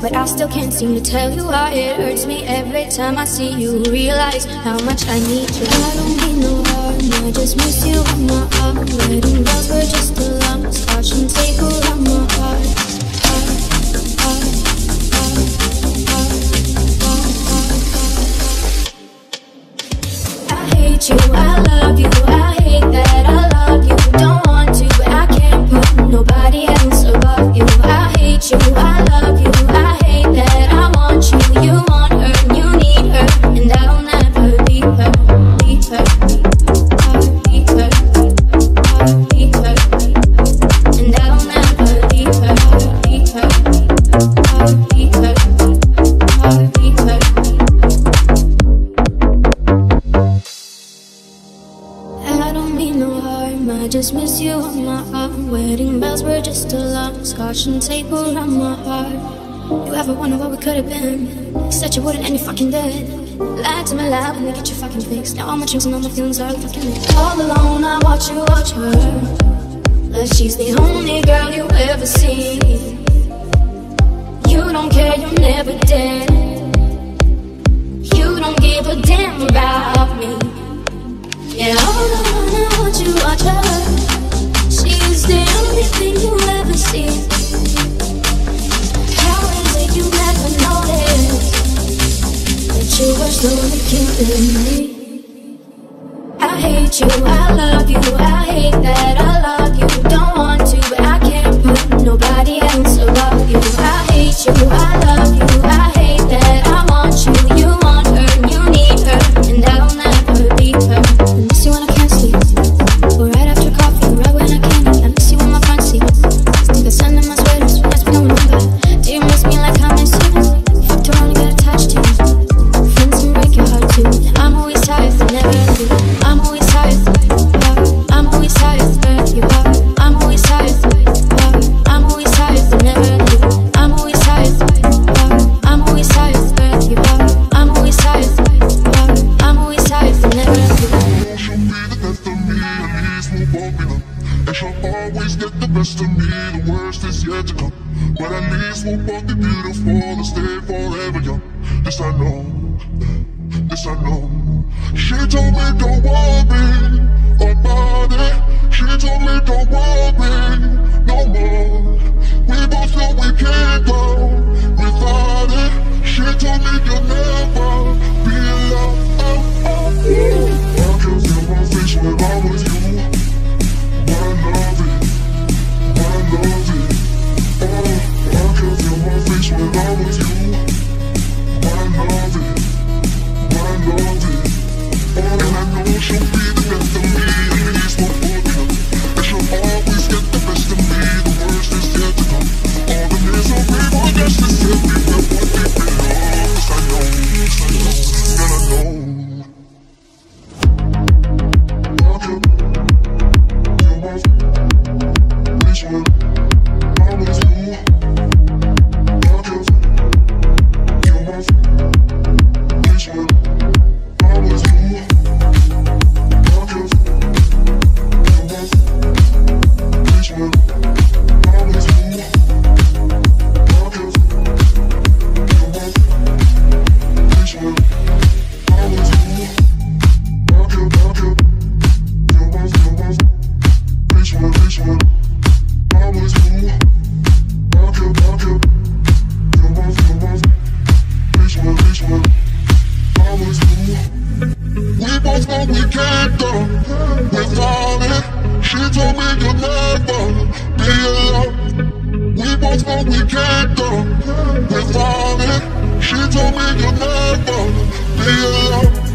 But I still can't seem to tell you why it hurts me every time I see you. Realize how much I need you. I don't mean no harm, I just miss you on my arm Wedding bells were just alarm Scotch and tape around my heart Scotch and tape around my heart. You ever wonder what we could have been? Said you wouldn't and you fucking did. Lied to my loud when we get your fucking fix. Now all my drinks and all my feelings are fucking mixed. All alone, I watch you watch her. Like she's the only girl you ever see. You don't care, you never did. You don't give a damn about me. Yeah, all alone, I watch you watch her. Nobody else above you. I told me you'll never be alone. We both know we can't go without it. She told me you'll never be alone.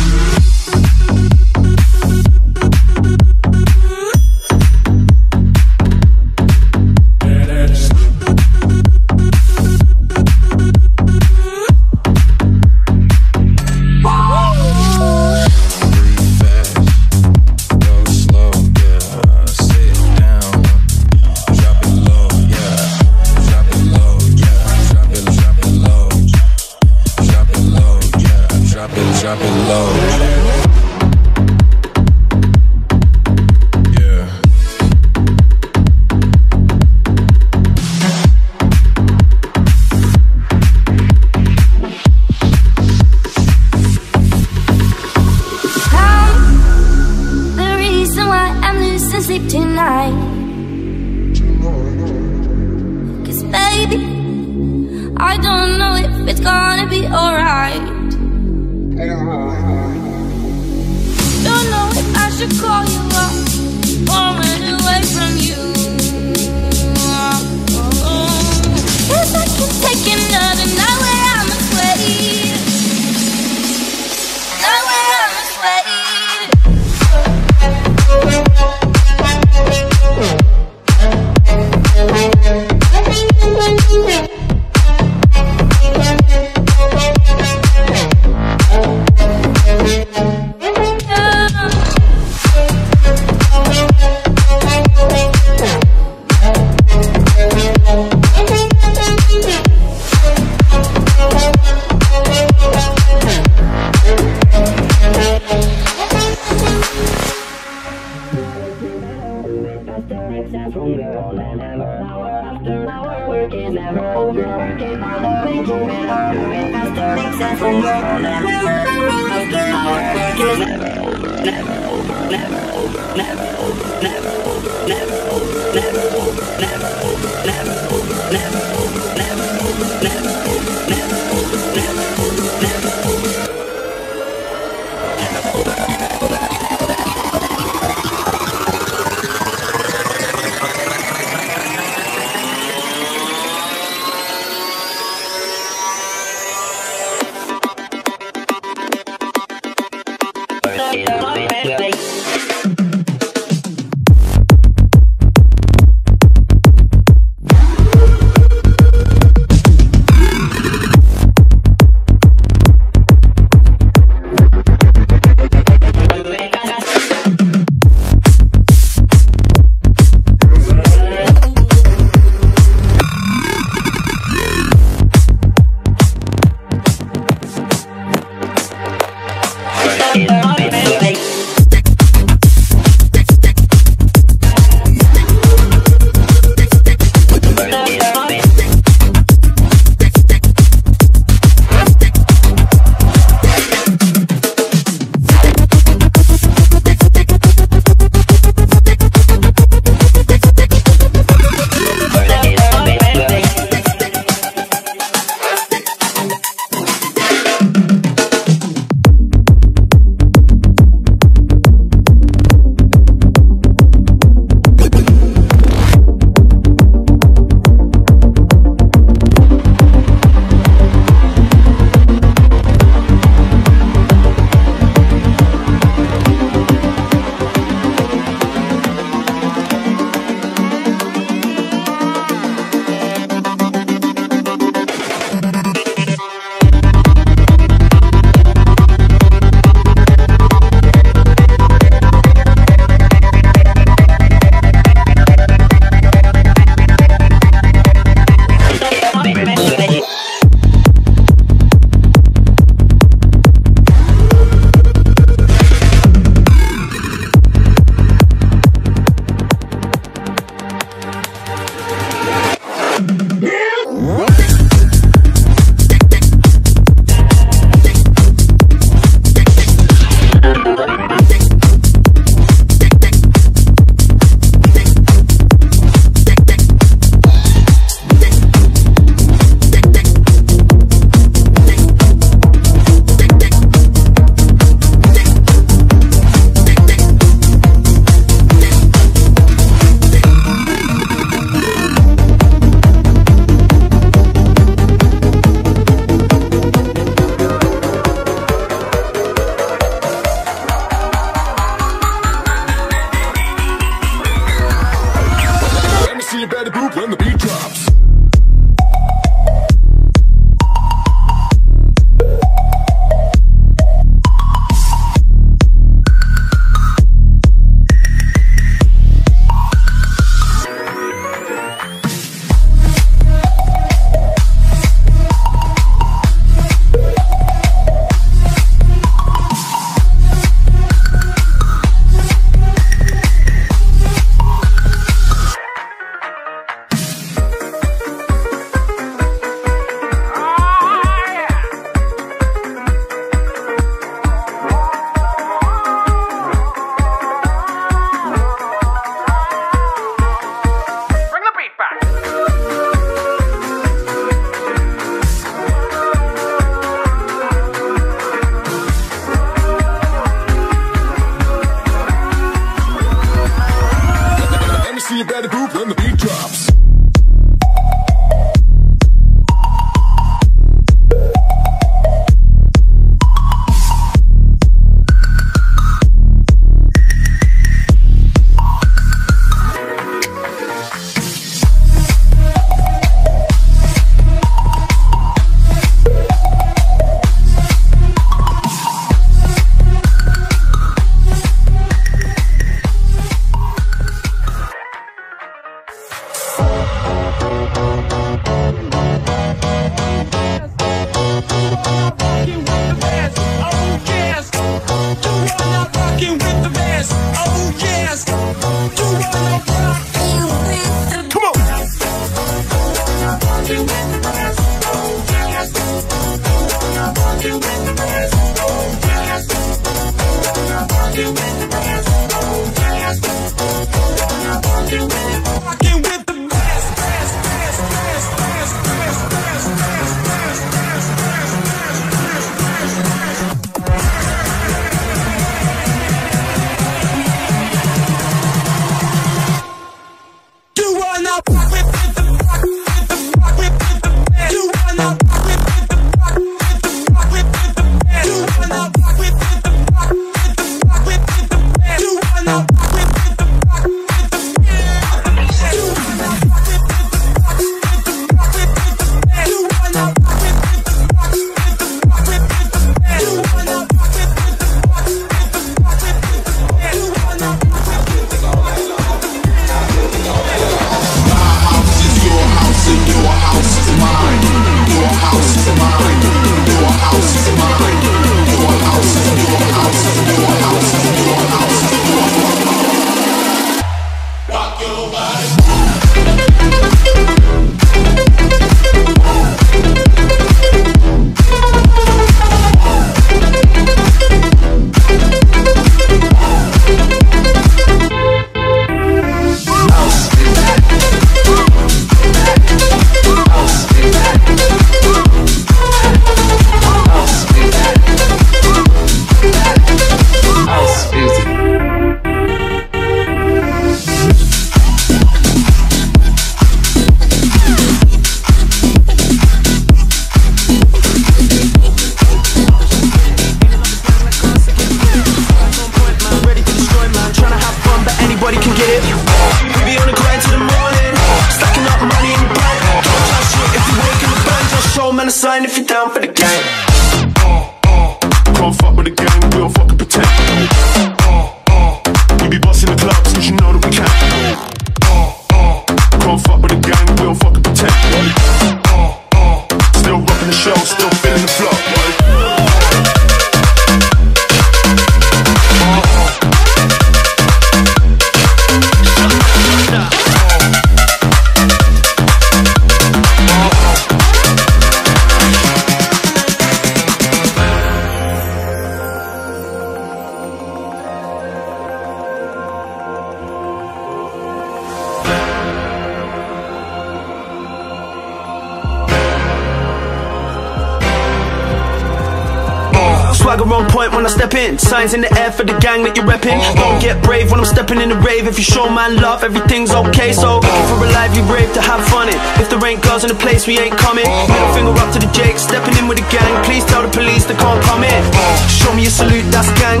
On point when I step in. Signs in the air for the gang that you're repping. Don't get brave when I'm stepping in the rave. If you show man love, everything's okay. So looking for a lively rave to have fun in. If there ain't girls in the place, we ain't coming. Middle finger up to the Jake, stepping in with the gang. Please tell the police they can't come in. Show me a salute, that's gang.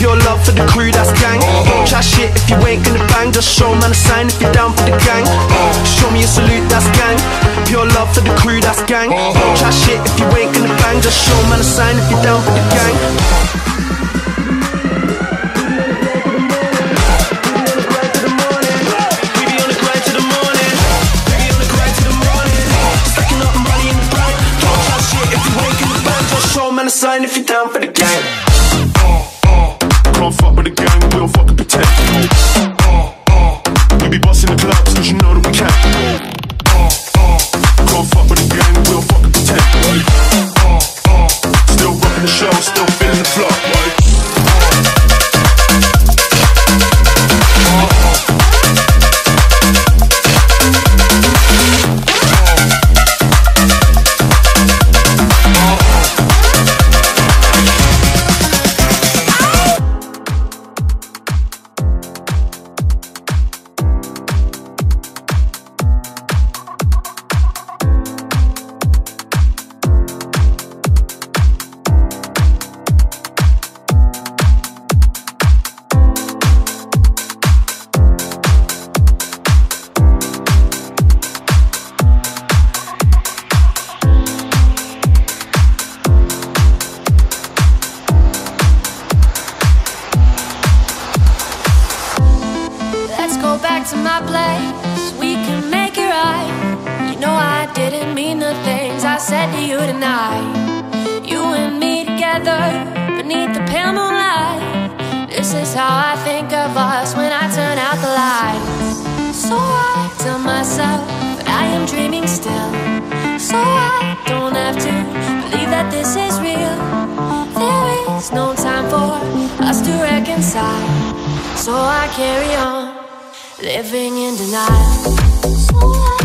Pure love for the crew, that's gang. Don't chat shit if you ain't gonna bang. Just show man a sign if you're down for the gang. Show me a salute, that's gang. Pure love for the crew, that's gang. Don't chat shit if you ain't gonna bang. Just show man a sign if you're down for the gang. Sign if you're down for the gang. Reconcile. So I carry on, living in denial.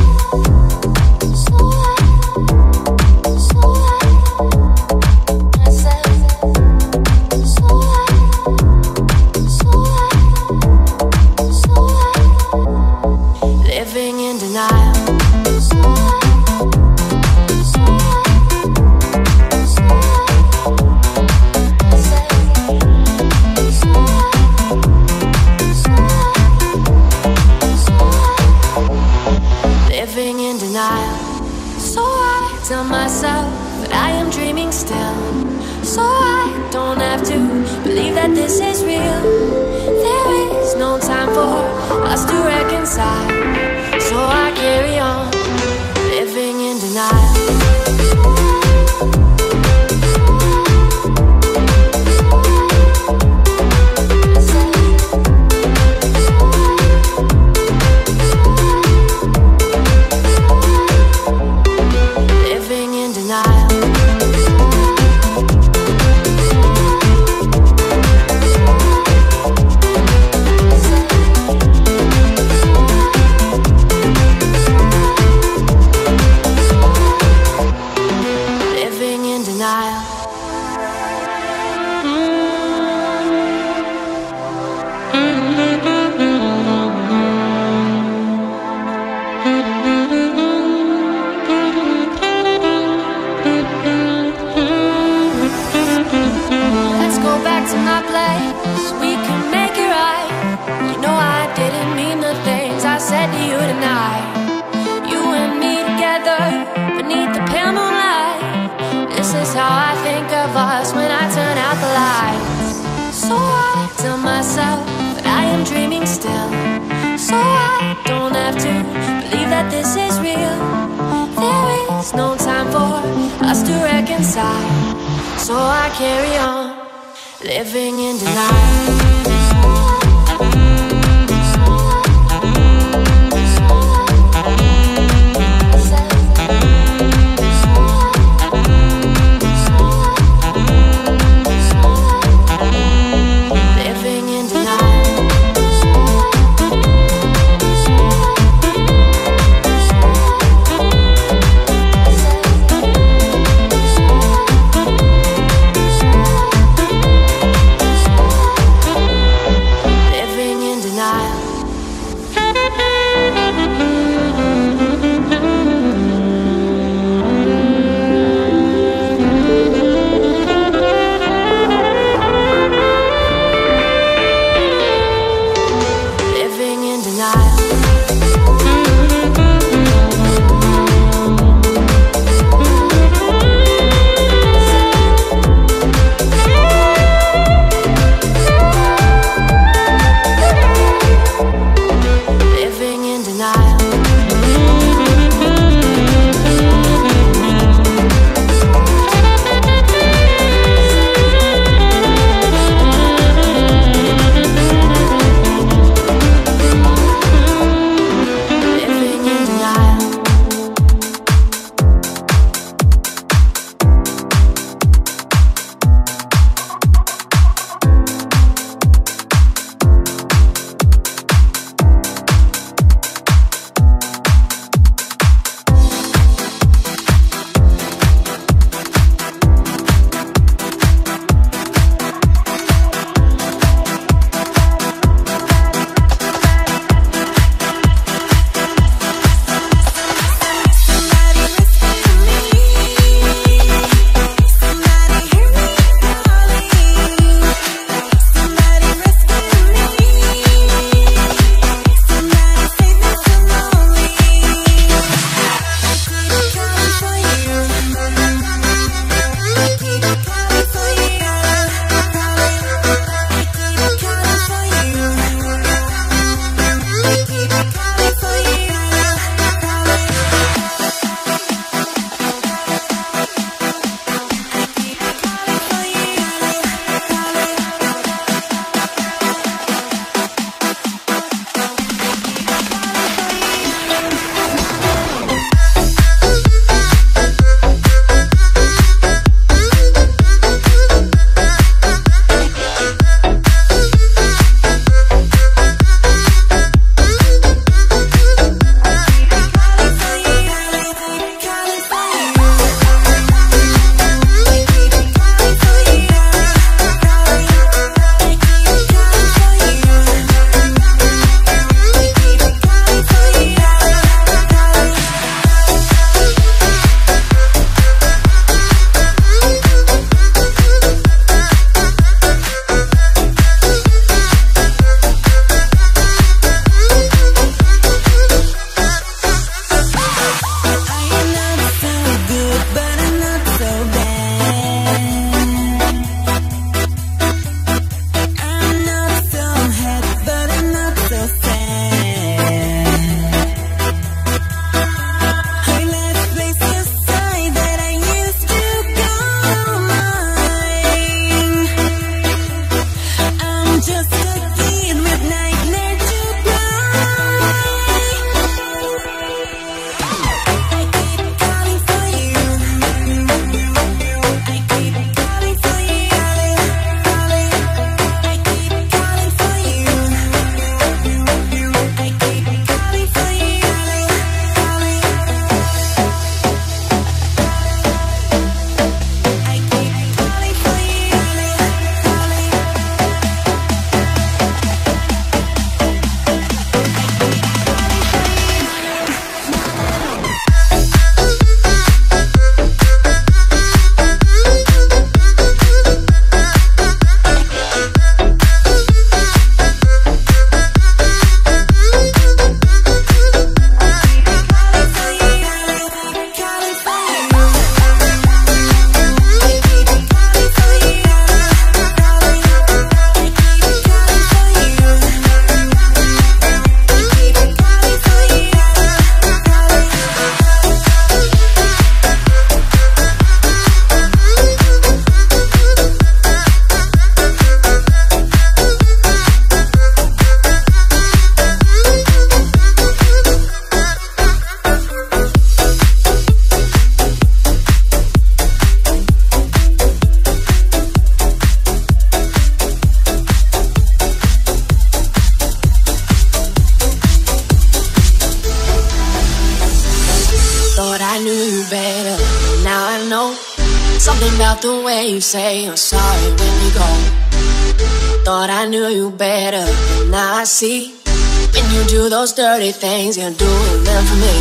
Dirty things, you're doing them for me.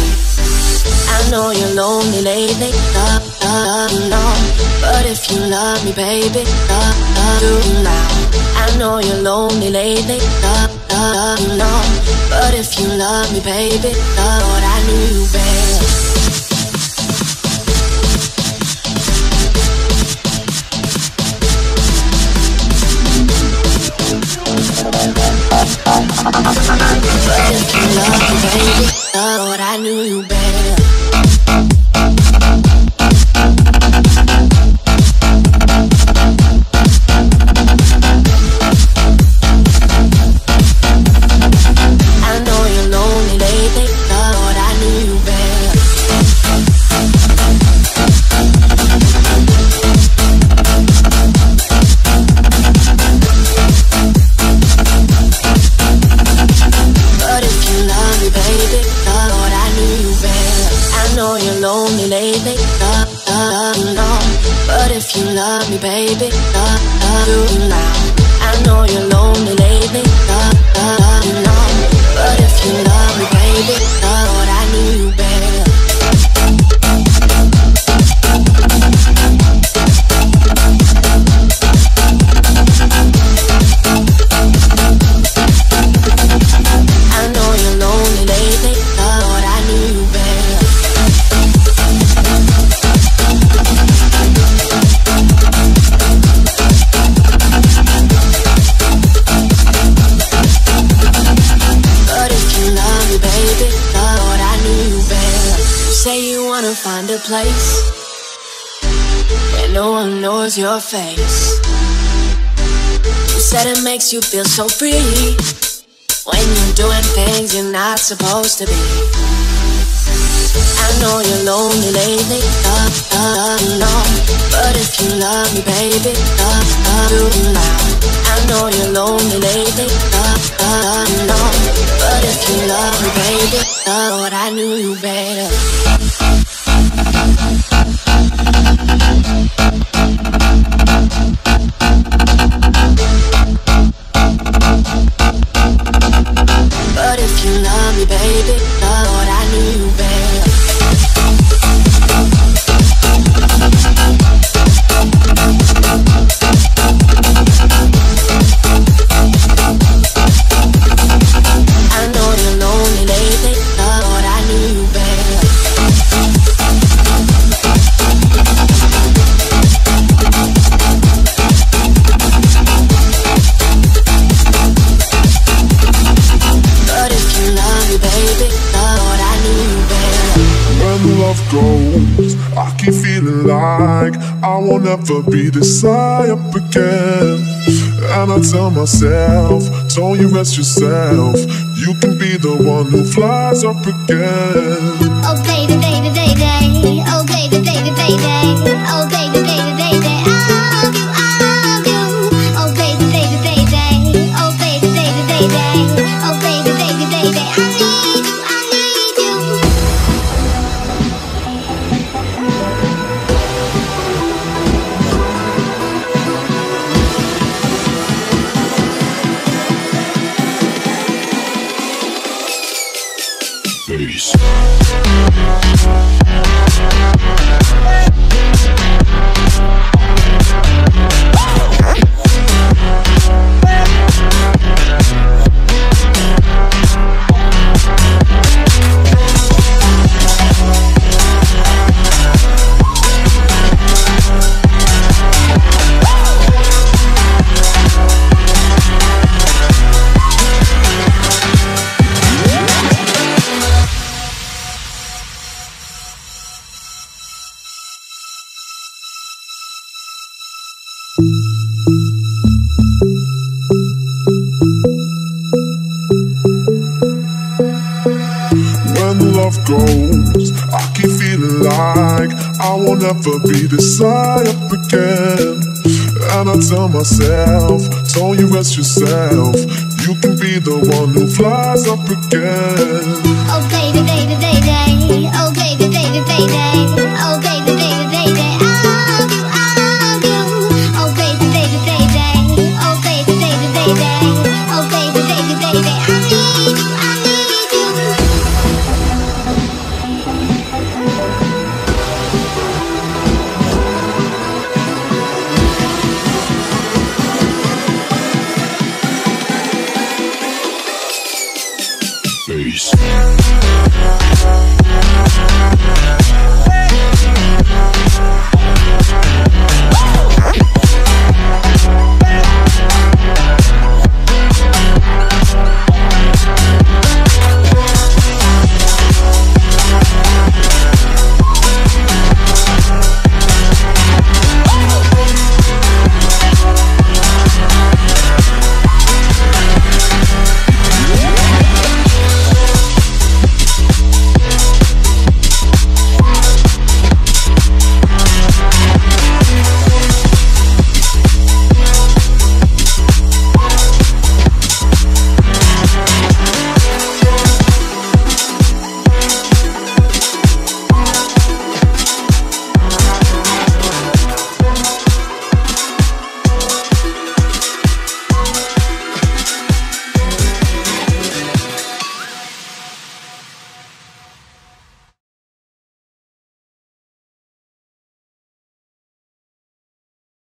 I know you're lonely lately, uh, uh, no. But if you love me, baby, uh, uh, do now? I know you're lonely lately, uh, uh, no. But if you love me, baby, Lord, I knew you better. I knew you better. Knows your face. You said it makes you feel so free when you're doing things you're not supposed to be. I know you're lonely lately, uh, uh, no. But if you love me, baby, uh, uh, do you now? I know you're lonely lately, uh, uh, no. But if you love me, baby, Lord, I knew you better. Baby, I won't ever be this high up again. And I tell myself, don't you rest yourself. You can be the one who flies up again. Oh baby, baby, baby. Oh baby, baby, baby. I be this high up again. And I tell myself, don't you rest yourself. You can be the one who flies up again. Oh baby, baby, baby. Oh, peace.